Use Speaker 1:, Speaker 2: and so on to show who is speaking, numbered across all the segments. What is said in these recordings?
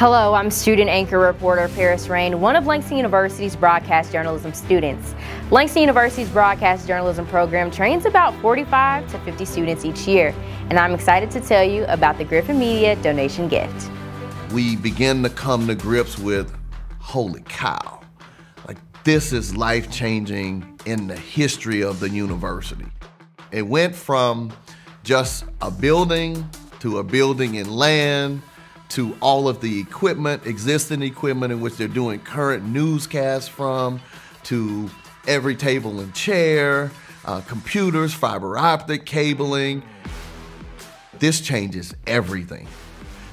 Speaker 1: Hello, I'm student anchor reporter Paris Rain, one of Langston University's broadcast journalism students. Langston University's broadcast journalism program trains about 45 to 50 students each year, and I'm excited to tell you about the Griffin Media donation gift.
Speaker 2: We begin to come to grips with, holy cow, like this is life changing in the history of the university. It went from just a building to a building in land to all of the equipment, existing equipment in which they're doing current newscasts from, to every table and chair, uh, computers, fiber optic cabling. This changes everything.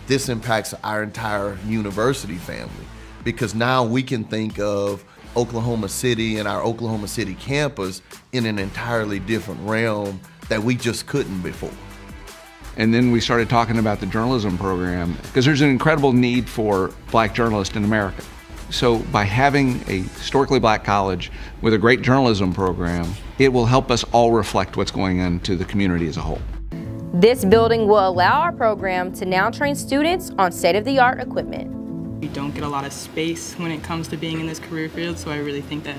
Speaker 2: This impacts our entire university family because now we can think of Oklahoma City and our Oklahoma City campus in an entirely different realm that we just couldn't before.
Speaker 3: And then we started talking about the journalism program because there's an incredible need for black journalists in America. So by having a historically black college with a great journalism program, it will help us all reflect what's going on to the community as a whole.
Speaker 1: This building will allow our program to now train students on state-of-the-art equipment.
Speaker 4: We don't get a lot of space when it comes to being in this career field, so I really think that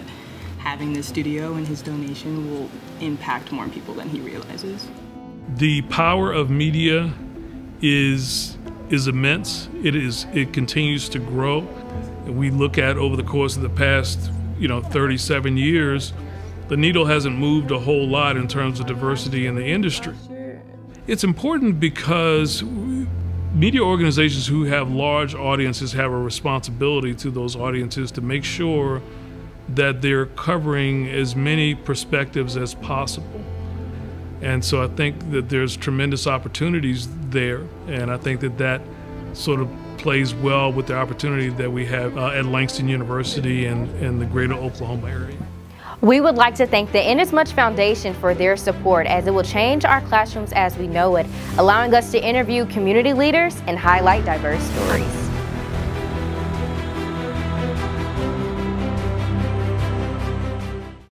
Speaker 4: having this studio and his donation will impact more people than he realizes
Speaker 5: the power of media is is immense. It is it continues to grow. We look at over the course of the past, you know, 37 years, the needle hasn't moved a whole lot in terms of diversity in the industry. It's important because media organizations who have large audiences have a responsibility to those audiences to make sure that they're covering as many perspectives as possible. And so I think that there's tremendous opportunities there, and I think that that sort of plays well with the opportunity that we have uh, at Langston University and, and the greater Oklahoma area.
Speaker 1: We would like to thank the Inasmuch Foundation for their support as it will change our classrooms as we know it, allowing us to interview community leaders and highlight diverse stories.